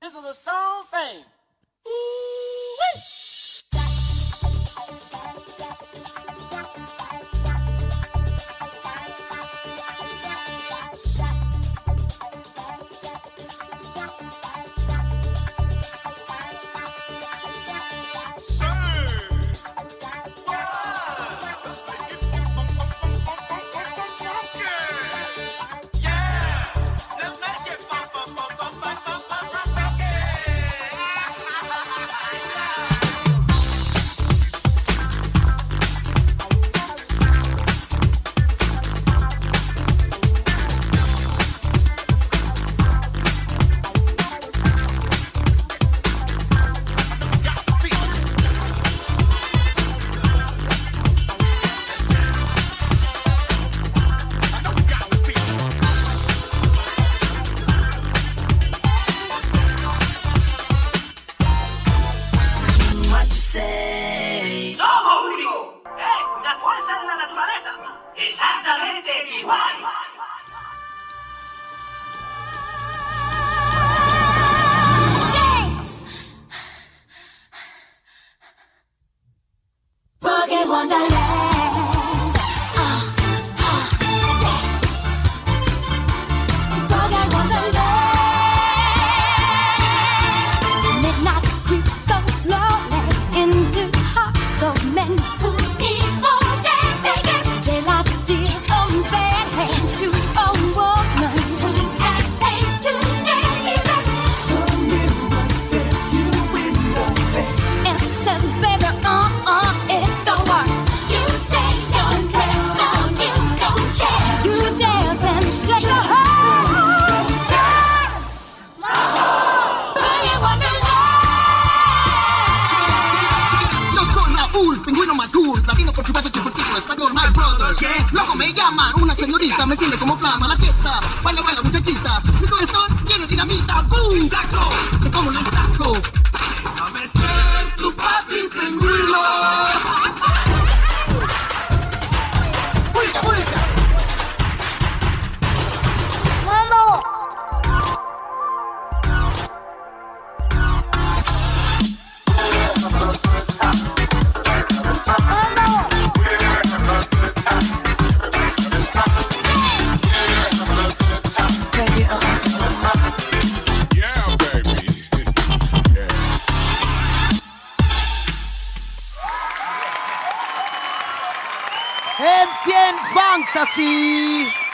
This is a stone thing. Wonderland. Loco me llaman, una señorita me enciende como flama la fiesta. Fantasy.